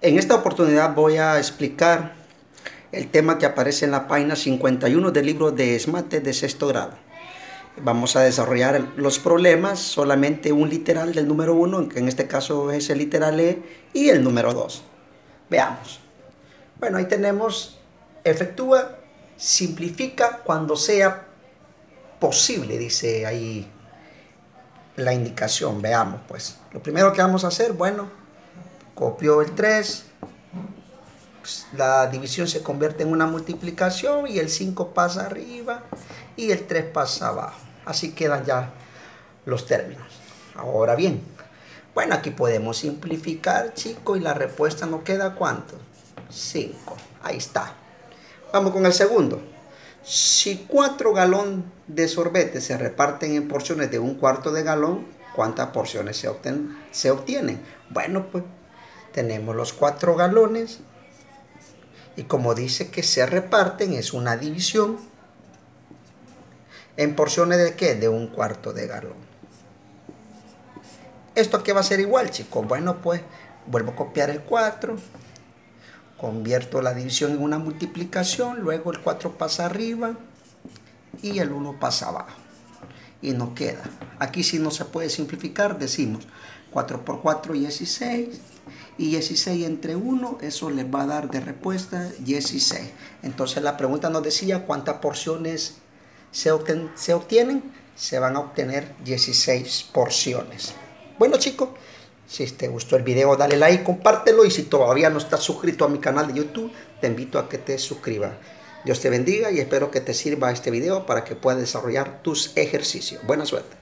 En esta oportunidad voy a explicar el tema que aparece en la página 51 del libro de Esmate de sexto grado. Vamos a desarrollar los problemas, solamente un literal del número 1, que en este caso es el literal E, y el número 2. Veamos. Bueno, ahí tenemos, efectúa, simplifica cuando sea posible, dice ahí la indicación. Veamos, pues. Lo primero que vamos a hacer, bueno, Copio el 3, la división se convierte en una multiplicación y el 5 pasa arriba y el 3 pasa abajo. Así quedan ya los términos. Ahora bien, bueno, aquí podemos simplificar, chicos, y la respuesta nos queda ¿cuánto? 5. Ahí está. Vamos con el segundo. Si 4 galones de sorbete se reparten en porciones de un cuarto de galón, ¿cuántas porciones se, se obtienen? Bueno, pues tenemos los cuatro galones y como dice que se reparten es una división en porciones de qué? De un cuarto de galón. ¿Esto qué va a ser igual, chicos? Bueno, pues vuelvo a copiar el 4, convierto la división en una multiplicación, luego el 4 pasa arriba y el 1 pasa abajo. Y nos queda. Aquí si no se puede simplificar, decimos 4 por 4 y 16 y 16 entre 1, eso les va a dar de respuesta 16. Entonces la pregunta nos decía cuántas porciones se, se obtienen. Se van a obtener 16 porciones. Bueno chicos, si te gustó el video dale like, compártelo y si todavía no estás suscrito a mi canal de YouTube, te invito a que te suscribas. Dios te bendiga y espero que te sirva este video para que puedas desarrollar tus ejercicios. Buena suerte.